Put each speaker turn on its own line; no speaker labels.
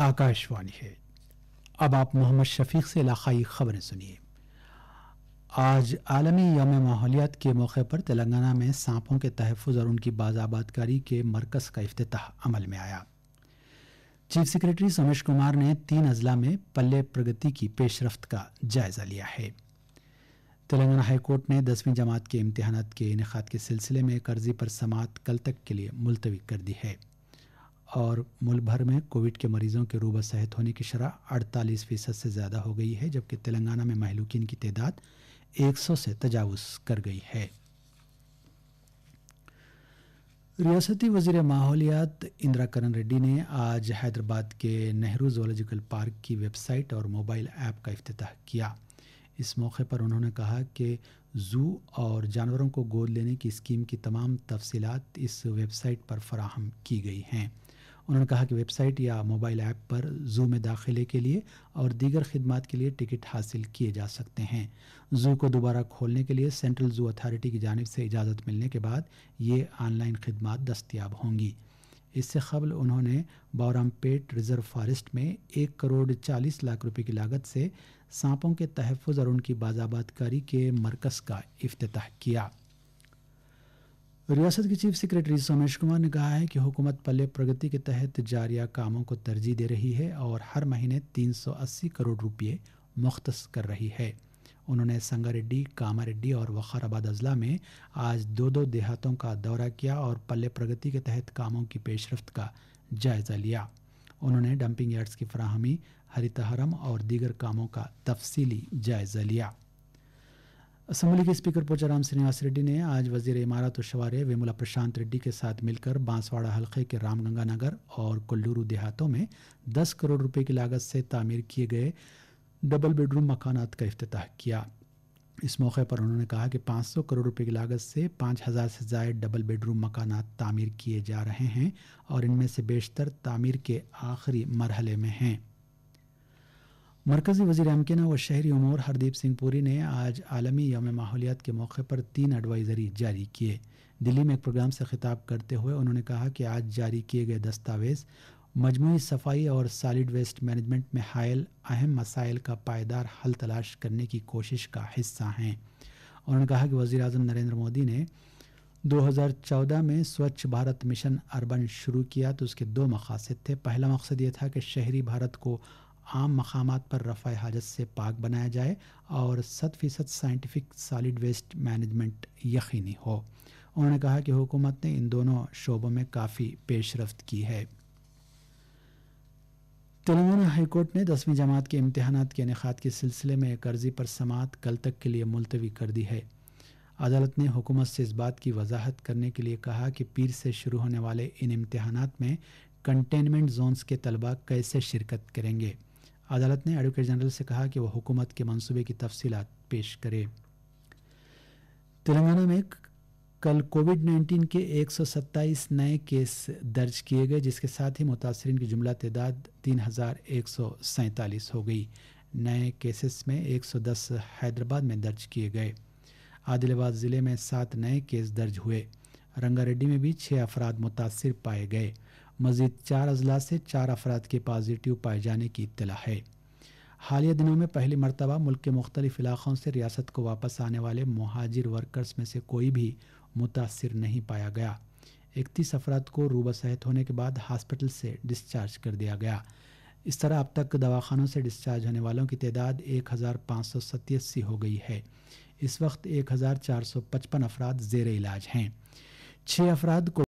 आकाशवाणी है। अब आप मोहम्मद शफीक से इलाकाई खबरें सुनिए। आज आलमी यौम माहौलियात के मौके पर तेलंगाना में सांपों के तहफ़ और उनकी बाजाबादकारी के मरकज़ का अफ्ताह अमल में आया। चीफ सेक्रेटरी सोमेश कुमार ने तीन अजला में पल्ले प्रगति की पेशरफ्त का जायजा लिया है। तेलंगाना हाईकोर्ट ने दसवीं जमात के इम्तहान के इनका के सिलसिले में कर्जी पर समात कल तक के लिए मुलतवी कर दी है। और मुल्क भर में कोविड के मरीजों के रूबा सेहत होने की शरह अड़तालीस फ़ीसद से ज़्यादा हो गई है, जबकि तेलंगाना में महलूकिन की तादाद 100 से तजावज़ कर गई है। रियासती वज़ीर माहौलियात इंदिरा करण रेड्डी ने आज हैदराबाद के नेहरू जोलॉजिकल पार्क की वेबसाइट और मोबाइल ऐप का अफ्ताह किया। इस मौके पर उन्होंने कहा कि जू और जानवरों को गोद लेने की स्कीम की तमाम तफसीलात इस वेबसाइट पर फराहम की गई हैं। उन्होंने कहा कि वेबसाइट या मोबाइल ऐप पर जू में दाखिले के लिए और दीगर खदमात के लिए टिकट हासिल किए जा सकते हैं। जू को दोबारा खोलने के लिए सेंट्रल जू अथॉरिटी की जानब से इजाज़त मिलने के बाद ये ऑनलाइन खदमात दस्तियाब होंगी। इससे कबल उन्होंने बौरामपेट रिज़र्व फॉरेस्ट में एक करोड़ चालीस लाख रुपए की लागत से सांपों के तहफ़ और उनकी बाजाबादकारी के मरकज़ का अफ्ताह किया। रियासत के चीफ सेक्रेटरी सोमेश कुमार ने कहा है कि हुकूमत पल्ले प्रगति के तहत जारिया कामों को तरजीह दे रही है और हर महीने 380 करोड़ रुपये मुख्त कर रही है। उन्होंने संगारेड्डी, कामारेड्डी और वखाराबाद अजला में आज दो दो देहातों का दौरा किया और पल्ले प्रगति के तहत कामों की पेशरफ का जायजा लिया। उन्होंने डंपिंग यार्ड्स की फराहमी, हरितहरम और दीगर कामों का तफसीली जायजा लिया। असम्बली के स्पीकर पोचाराम श्रीनिवास रेड्डी ने आज वज़ीर इमारत और शवारे वेमुला प्रशांत रेड्डी के साथ मिलकर बांसवाड़ा हल्के के रामगंगा नगर और कोल्लूरू देहातों में 10 करोड़ रुपए की लागत से तामीर किए गए डबल बेडरूम मकानात का अफ्ताह किया। इस मौके पर उन्होंने कहा कि 500 करोड़ रुपए की लागत से 5000 से जायद डबल बेडरूम मकानात तामीर किए जा रहे हैं और इनमें से बेशतर तामीर के आखिरी मरहले में हैं। मरकज़ी वजी अमकिना व शहरी उमूर हरदीप सिंह पुरी ने आज आलमी यौम माहौलियात के मौके पर तीन एडवाइज़री जारी किए। दिल्ली में एक प्रोग्राम से खिताब करते हुए उन्होंने कहा कि आज जारी किए गए दस्तावेज़ मजमू सफ़ाई और सॉलिड वेस्ट मैनेजमेंट में हायल अहम मसाइल का पायदार हल तलाश करने की कोशिश का हिस्सा हैं। उन्होंने कहा कि वज़ी अजम नरेंद्र मोदी ने 2014 में स्वच्छ भारत मिशन अर्बन शुरू किया तो उसके दो मकासद थे। पहला मकसद ये था कि शहरी भारत को आम मकाम पर रफ़ा हाजत से पाक बनाया जाए और सत फ़ीसद साइंटिफिक सॉलिड वेस्ट मैनेजमेंट यकीनी हो। उन्होंने कहा कि हुकूमत ने इन दोनों शोबों में काफ़ी पेशरफ्त की है। तेलंगाना हाईकोर्ट ने दसवीं जमात के इम्तहान के इनका के सिलसिले में एक अर्जी पर समात कल तक के लिए मुलतवी कर दी है। अदालत ने हुकूमत से इस बात की वजाहत करने के लिए कहा कि पीर से शुरू होने वाले इन इम्तहान में कंटेनमेंट जोन्स के तलबा कैसे शिरकत करेंगे। अदालत ने एडवोकेट जनरल से कहा कि वह हुकूमत के मंसूबे की तफसीलात पेश करे। तेलंगाना में कल कोविड 19 के 127 नए केस दर्ज किए गए, जिसके साथ ही मुतासरीन की जुमला तदाद तीन हज़ार एक सौ सैंतालीस हो गई। नए केसेस में 110 हैदराबाद में दर्ज किए गए। आदिलाबाद ज़िले में सात नए केस दर्ज हुए। रंगारेड्डी में भी छः अफराद मुतासर पाए गए। मजीद चार अजला से चार अफराद के पॉजिटिव पाए जाने की इतला है। हालिया दिनों में पहली मरतबा मुल्क के मुख्तलिफ़ इलाक़ों से रियासत को वापस आने वाले महाजिर वर्कर्स में से कोई भी मुतासर नहीं पाया गया। इकतीस अफराद को रूबा सेहत होने के बाद हॉस्पिटल से डिस्चार्ज कर दिया गया। इस तरह अब तक दवाखानों से डिस्चार्ज होने वालों की तादाद एक हज़ार पाँच सौ सत्तासी हो गई है। इस वक्त एक हज़ार चार सौ पचपन अफराद जेर इलाज हैं। छः अफराद को